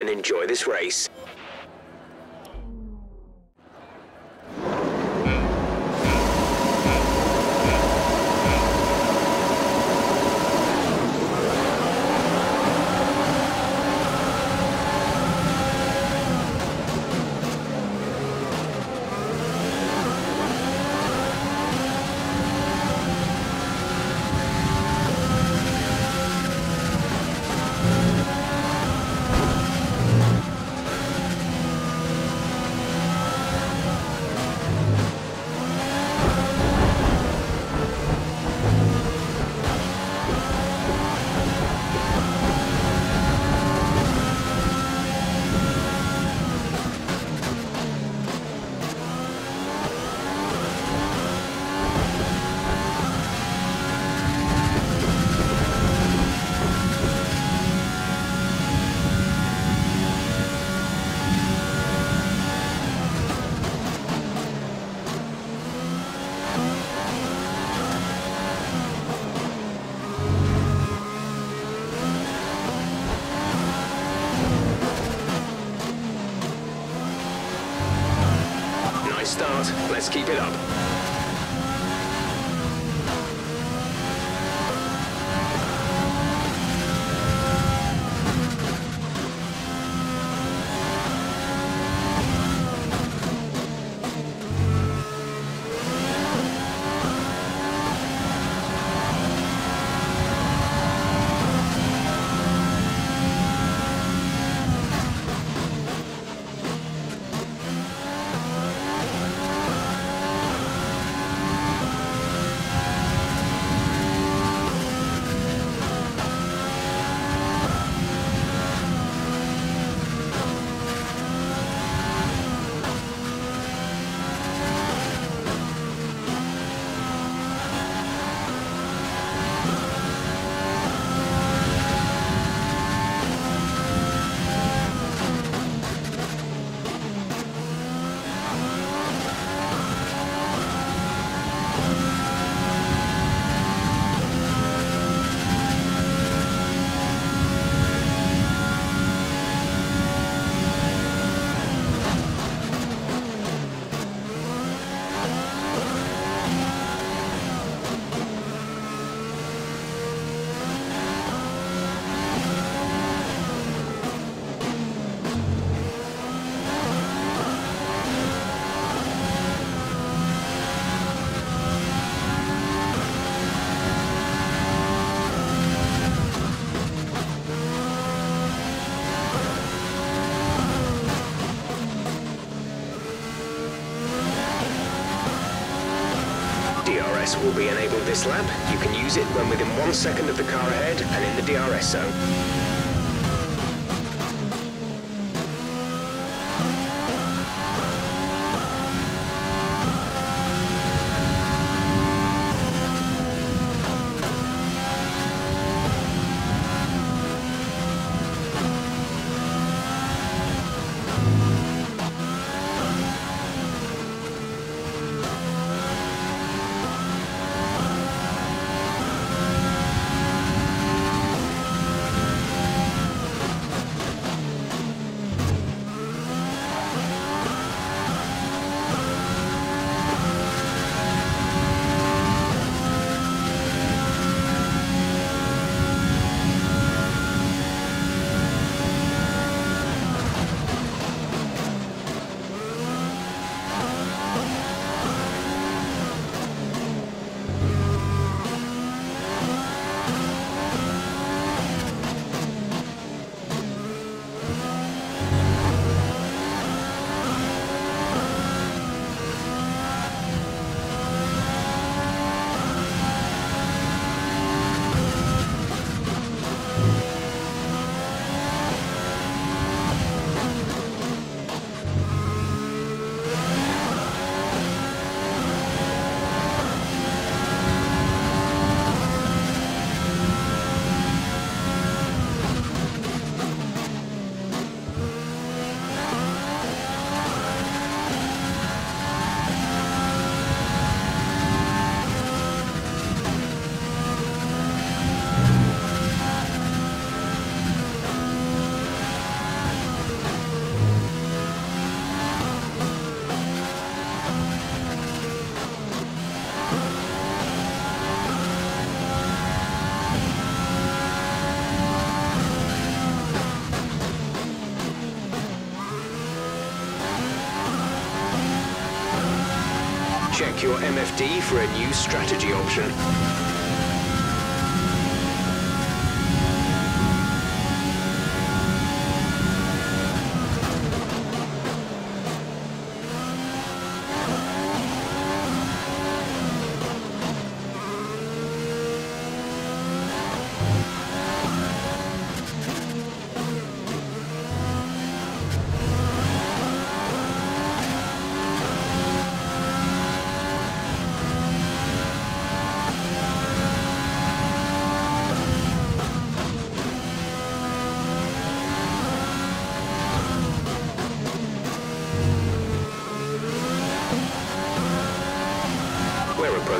and enjoy this race. Keep it up. Will enabled this lap. You can use it when within one second of the car ahead and in the DRS zone. Your MFD for a new strategy option.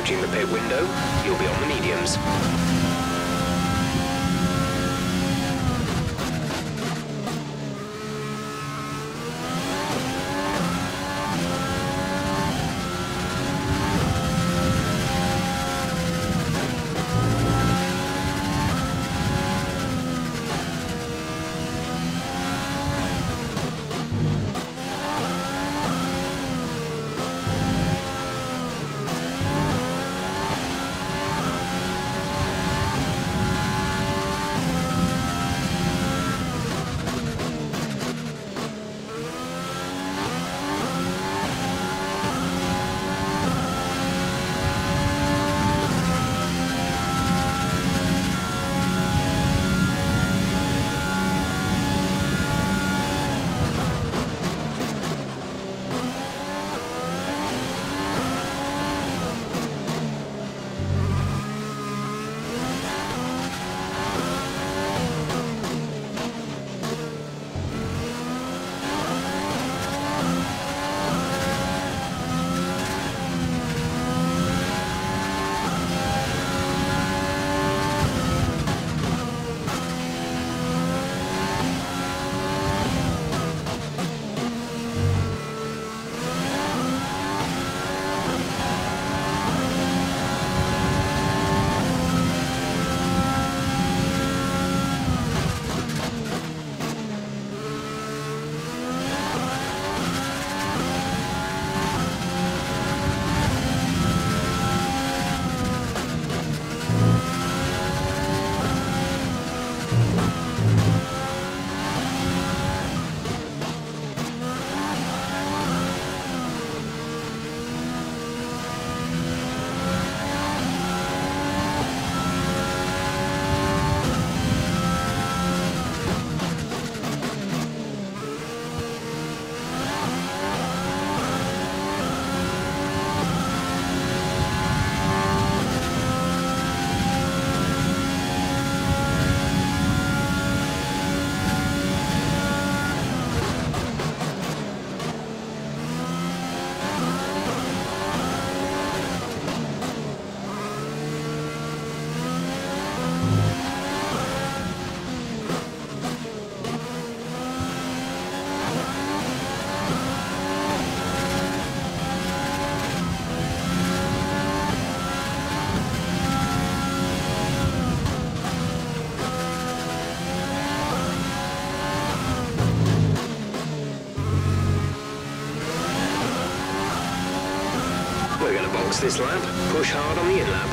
Approaching the pit window. You'll be on the mediums. This lap. Push hard on the in-lap.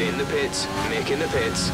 In the pits. Mick in the pits.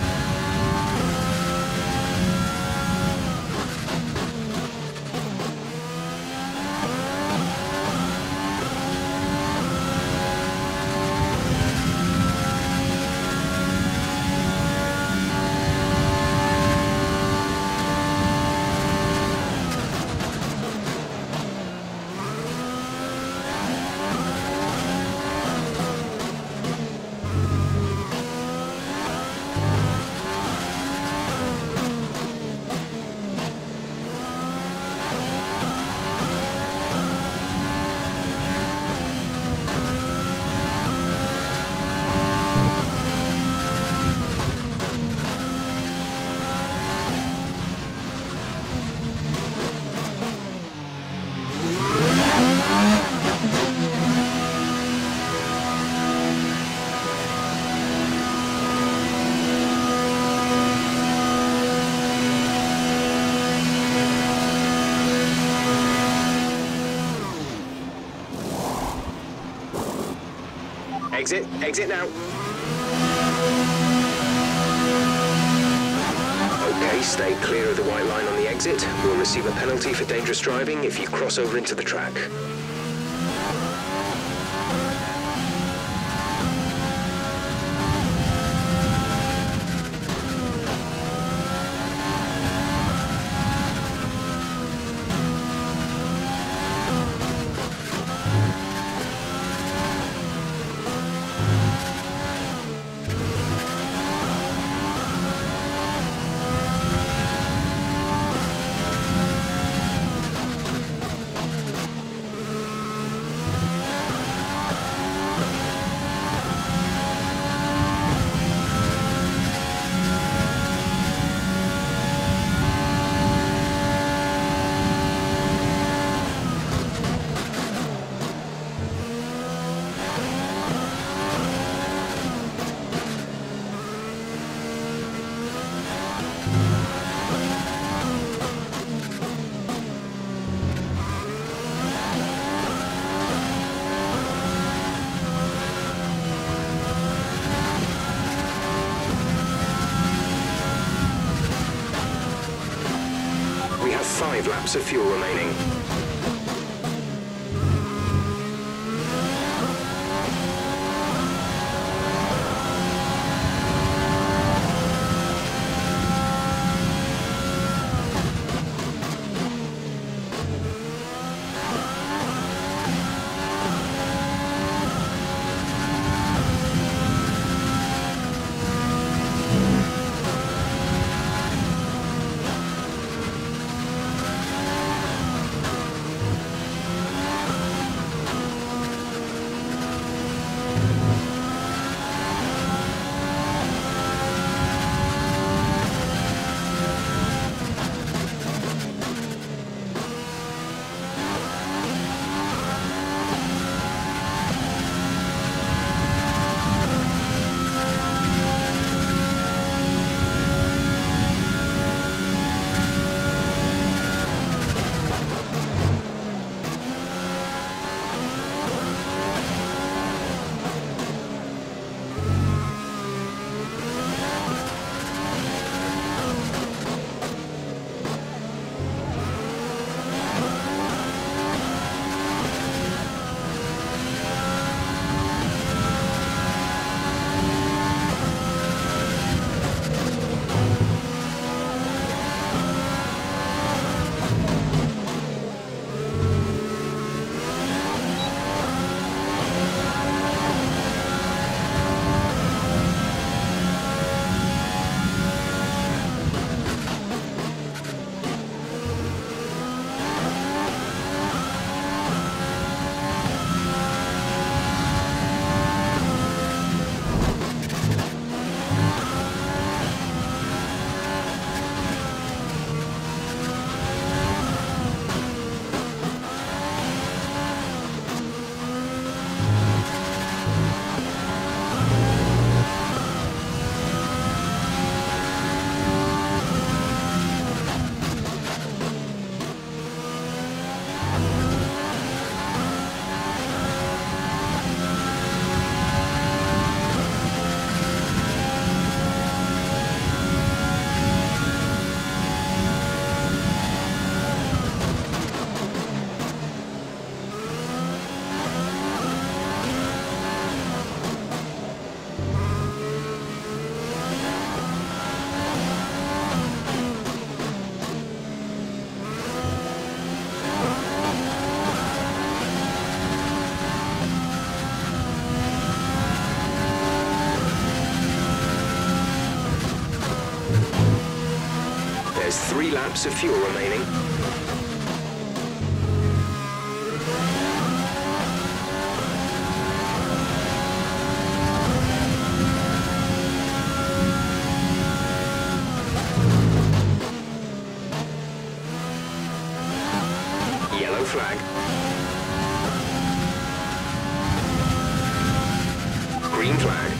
Exit, exit now. Okay, stay clear of the white line on the exit. We'll receive a penalty for dangerous driving if you cross over into the track. Five laps of fuel remaining. Of fuel remaining. Yellow flag. Green flag.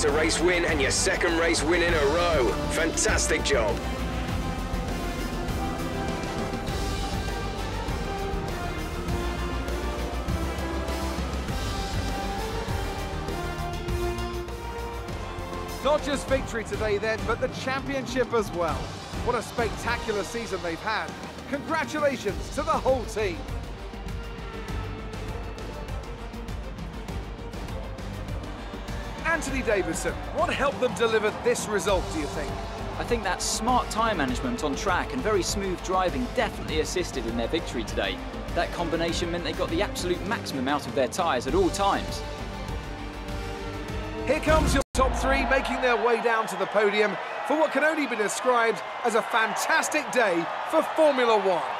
That's a race win and your second race win in a row. Fantastic job. Not just victory today then, but the championship as well. What a spectacular season they've had. Congratulations to the whole team. Anthony Davidson, what helped them deliver this result, do you think? I think that smart tyre management on track and very smooth driving definitely assisted in their victory today. That combination meant they got the absolute maximum out of their tyres at all times. Here comes your top three making their way down to the podium for what can only be described as a fantastic day for Formula One.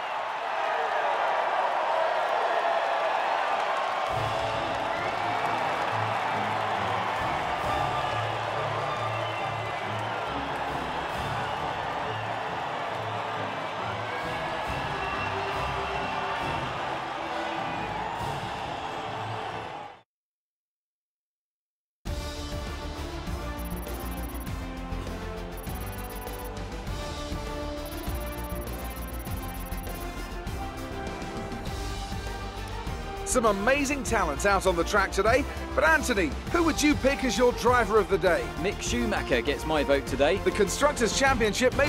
Some amazing talent out on the track today. But Anthony, who would you pick as your driver of the day? Mick Schumacher gets my vote today. The Constructors' Championship may...